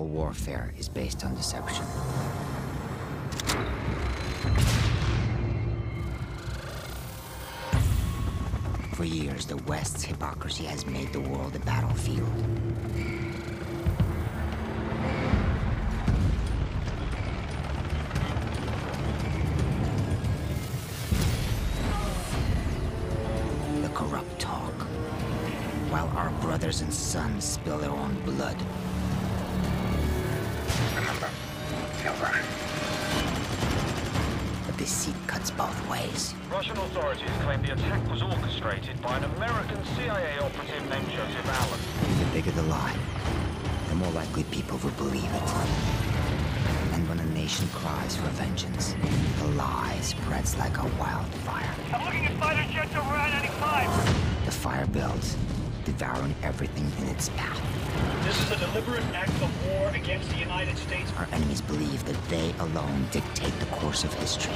All warfare is based on deception. For years, the West's hypocrisy has made the world a battlefield. The corrupt talk, while our brothers and sons spill their own blood. Russian authorities claim the attack was orchestrated by an American CIA operative named Joseph Allen. The bigger the lie, the more likely people will believe it. And when a nation cries for vengeance, the lie spreads like a wildfire. I'm looking at fighter jets over I-95. The fire builds, devouring everything in its path. This is a deliberate act of war against the United States. Our enemies believe that they alone dictate the course of history.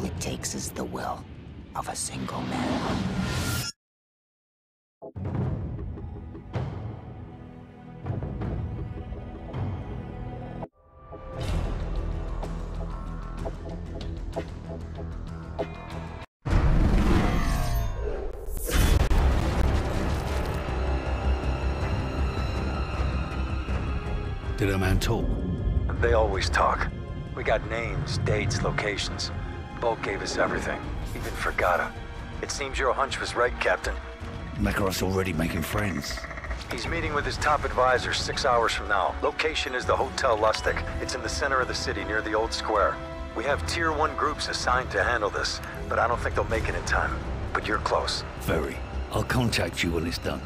That all it takes is the will of a single man. Did a man talk? They always talk. We got names, dates, locations. Volk gave us everything, even Fragata. It seems your hunch was right, Captain. Makarov's already making friends. He's meeting with his top advisor six hours from now. Location is the Hotel Lustig. It's in the center of the city near the old square. We have Tier 1 groups assigned to handle this, but I don't think they'll make it in time. But you're close. Very. I'll contact you when it's done.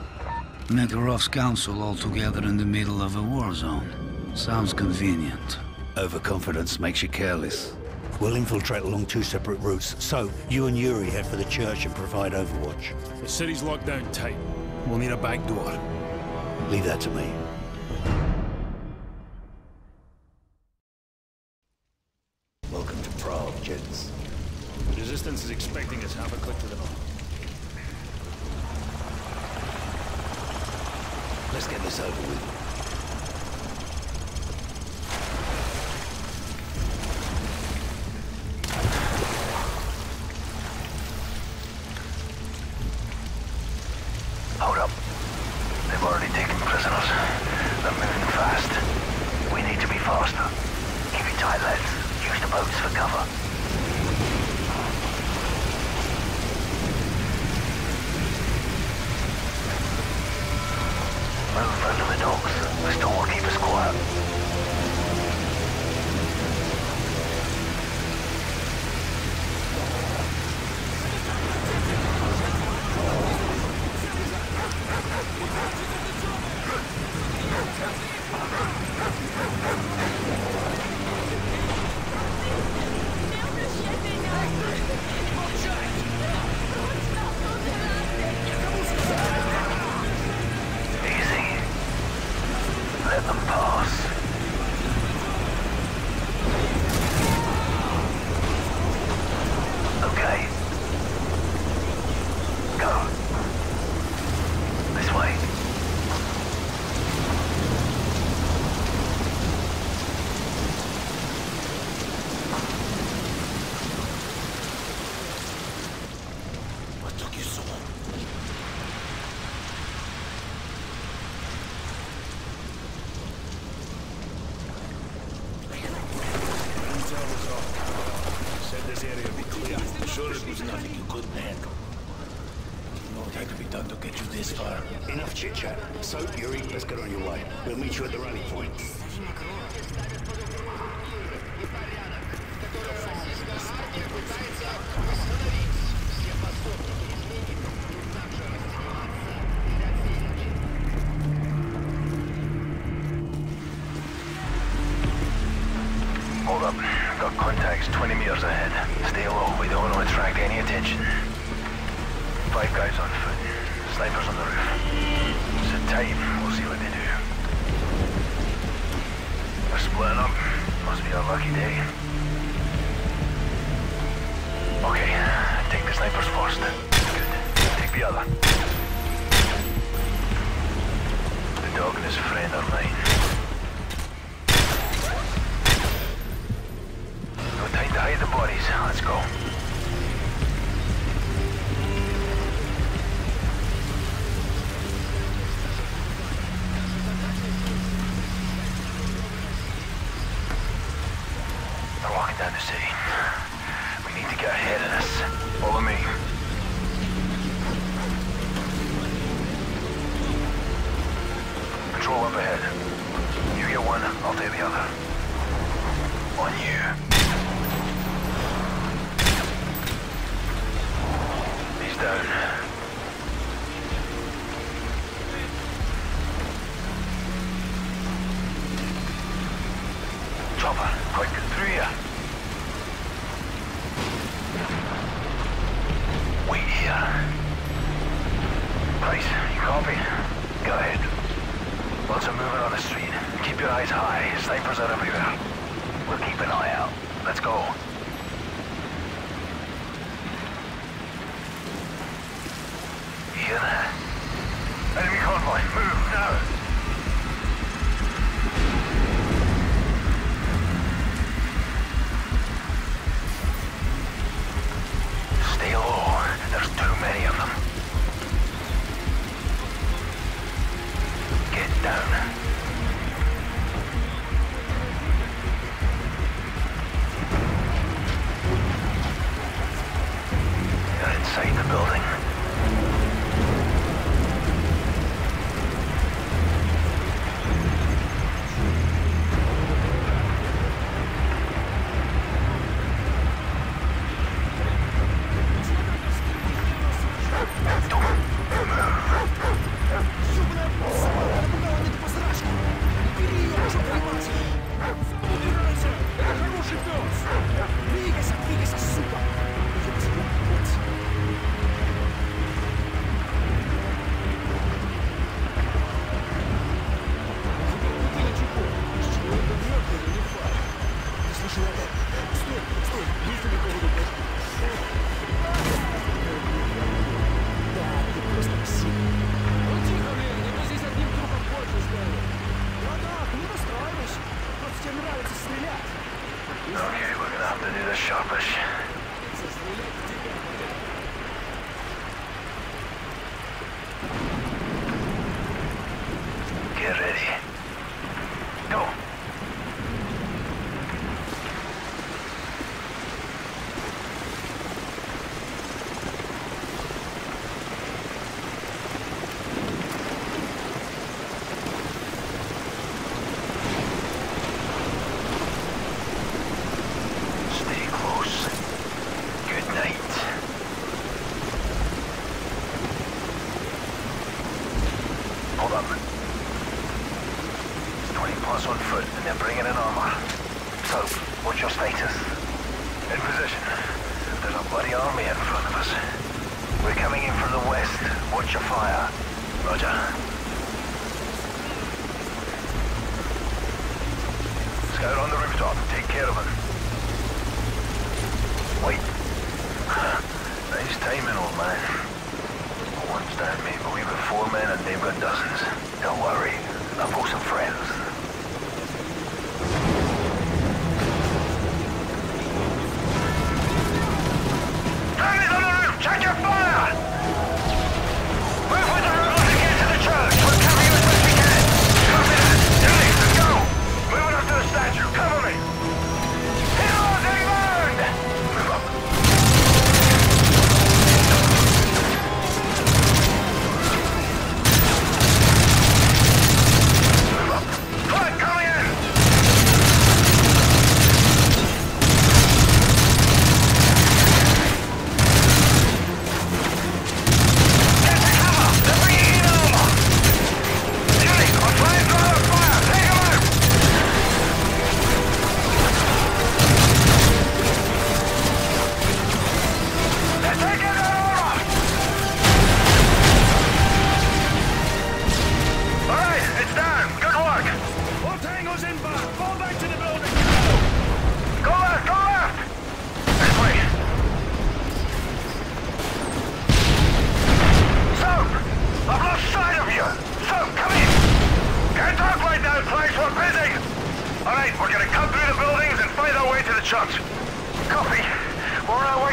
Makarov's council all together in the middle of a war zone. Sounds convenient. Overconfidence makes you careless. We'll infiltrate along two separate routes, so you and Yuri head for the church and provide overwatch. The city's locked down tight. We'll need a back door. Leave that to me. Welcome to Prague, gents. The Resistance is expecting us half a click to the north. Let's get this over with. Five guys on foot. Snipers on the roof. Sit tight. Let's go. Soap, what's your status? In position. There's a bloody army in front of us. We're coming in from the west. Watch your fire. Roger. Scout on the rooftop. Take care of him. Wait. nice timing, old man. One stabbed me, but we were four men and they've got dozens. Don't worry. I've got some friends.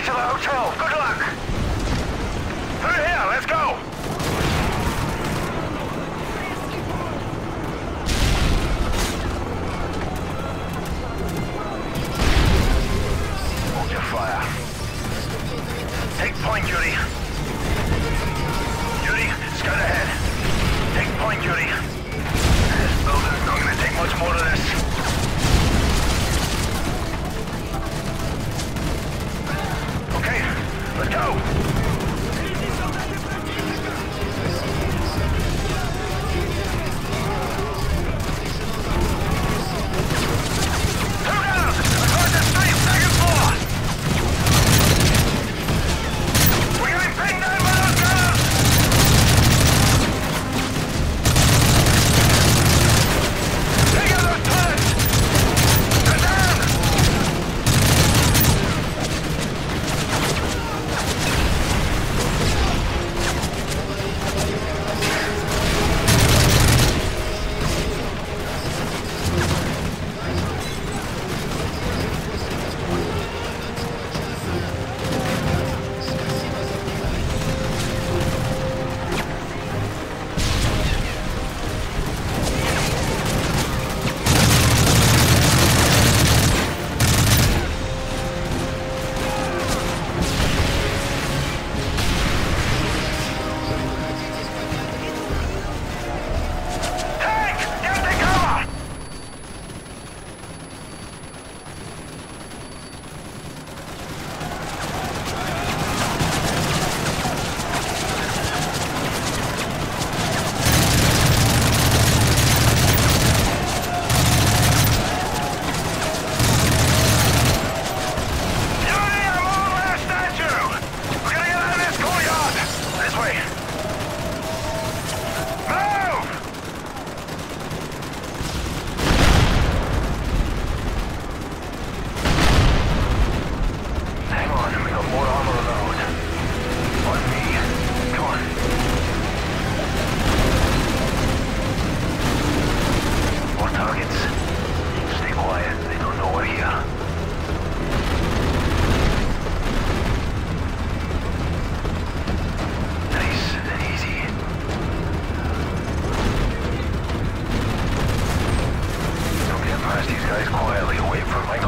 To the hotel. Good luck. Through here, let's go. for my